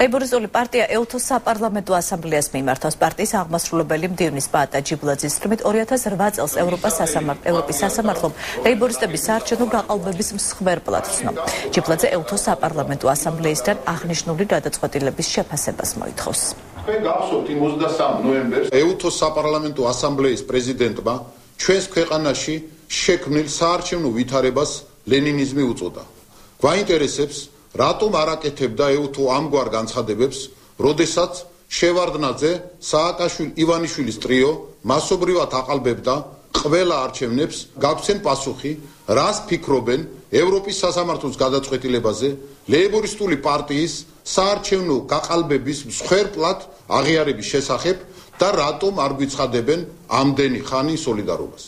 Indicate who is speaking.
Speaker 1: ლეიბორისტული პარტია ეუთოს საპარლამენტო ასამბლეას მიმართავს პარტიის აღმასრულებელი მდივნის პატა ჯიბლაძის თქმით 2008 წელს ევროპას სასამართლო ევროპის სასამართლომ ლეიბორისტების საარჩევნო გაყალბების მსხვერპლად ცნო. ჯიბლაძე ეუთოს საპარლამენტო ასამბლეისგან აღნიშნული გადაწყვეტილების შეფასებას მოითხოვს.
Speaker 2: თქვენ გახსოვთ იმ 23 ნოემბერს
Speaker 3: ეუთოს საპარლამენტო ასამბლეის პრეზიდენტმა ჩვენს ქვეყანაში შექმნილ საარჩევნო ვითარებას ლენინიზმი უწოდა. გვაინტერესებს რატომ არაკეთებდა ეუთო ამგვარ განცხადებებს, როდესაც შევარდნაძე, სააკაშვილი, ივანიშვილის ტრიო მასობრივად აყალბებდა ყველა არჩევნებს, გაგვცენ პასუხი, რას ფიქრობენ ევროპის სასამართლოს გადაწყვეტილებაზე, ლეიბორისტული პარტიის საარჩევნო გაყალბების მსხვერპლად აღიარების შესახებ და რატომ არ გვიცხადებენ ამდენი ხანი სოლიდარობას.